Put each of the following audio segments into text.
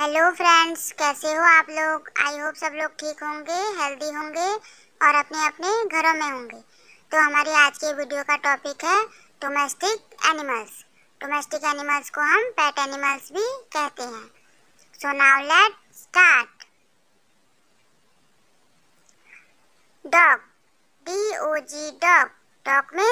Hello friends कैसे हो आप लोग? आई होप सब लोग ठीक होंगे हेल्दी होंगे और अपने अपने घरों में होंगे। तो हमारी आज के वीडियो का टॉपिक है डोमेस्टिक एनिमल्स डोमेस्टिक एनिमल्स को हम पेट एनिमल्स भी कहते हैं। So now let start dog D O G dog dog means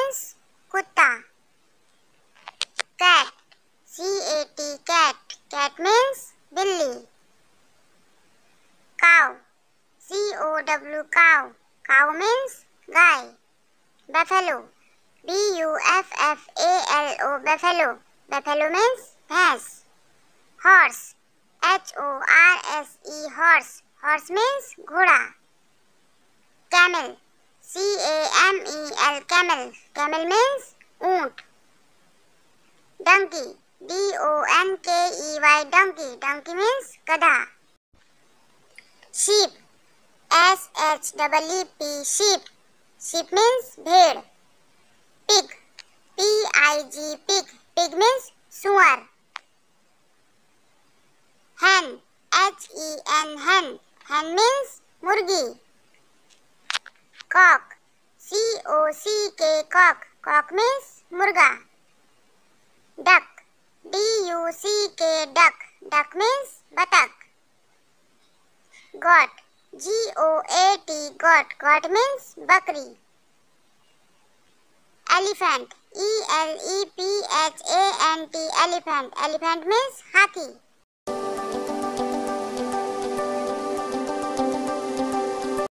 C O W cow cow means guy buffalo B U F F A L O buffalo buffalo भैंस horse H O R S E horse horse means घोड़ा. Camel C A M E L camel camel means ऊँट. Donkey D O N K E Y. Donkey. Donkey means gada. Sheep. S H E E P sheep. Sheep means bhed. Pig. P I G pig. Pig means suar. Hen. H E N hen. Hen means murgi. Cock. C O C K cock. Cock means murga. Duck. D U C K duck. Duck means batak. Goat. G O A T goat. Goat means bakri. Elephant. E L E P H A N T elephant. Elephant means hathi.